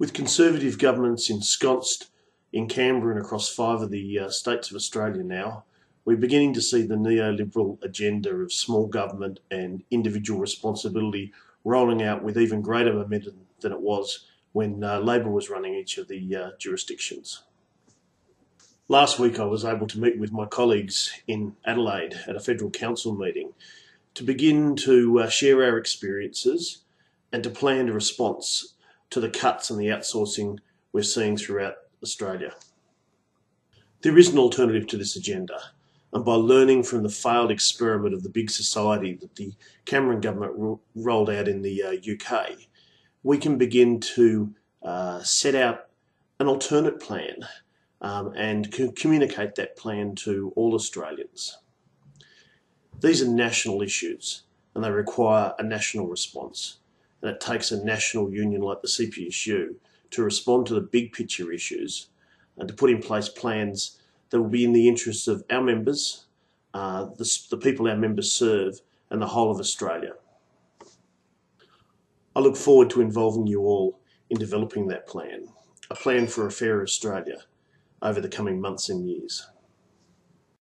With Conservative governments ensconced in Canberra and across five of the uh, states of Australia now, we're beginning to see the neoliberal agenda of small government and individual responsibility rolling out with even greater momentum than it was when uh, Labor was running each of the uh, jurisdictions. Last week I was able to meet with my colleagues in Adelaide at a federal council meeting to begin to uh, share our experiences and to plan a response to the cuts and the outsourcing we're seeing throughout Australia. There is an alternative to this agenda, and by learning from the failed experiment of the big society that the Cameron government ro rolled out in the uh, UK, we can begin to uh, set out an alternate plan um, and co communicate that plan to all Australians. These are national issues and they require a national response and it takes a national union like the CPSU to respond to the big picture issues and to put in place plans that will be in the interests of our members, uh, the, the people our members serve, and the whole of Australia. I look forward to involving you all in developing that plan, a plan for a fairer Australia over the coming months and years.